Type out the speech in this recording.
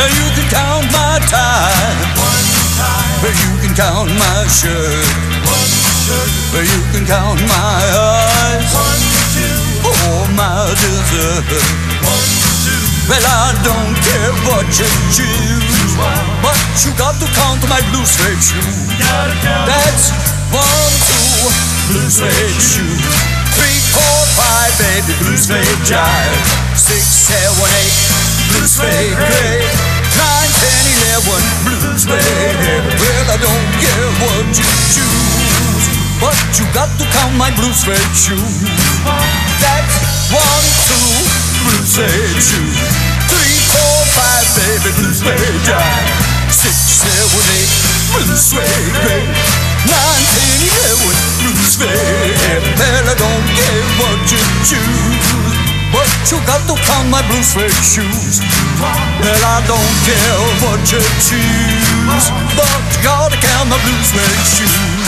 You can count my time. One time, You can count my shirt. one shirt, You can count my eyes. one, two, Oh, my desert. one, two, Well, I don't care what you choose. But you got to count my blue suede shoes. That's one, two, blue suede shoe. Three, four, five, baby, blue suede jive. Six, seven, eight, blue suede gray. You got to count my blue suede shoes. That's one, two, blue suede shoe. Three, four, five, baby, blue suede jive. Six, seven, eight, blue suede gray. Nine, ten, eleven, blue suede. Well, I don't care what you choose, but you got to count my blue suede shoes. Well, I don't care what you choose, but you gotta count my blue suede shoes.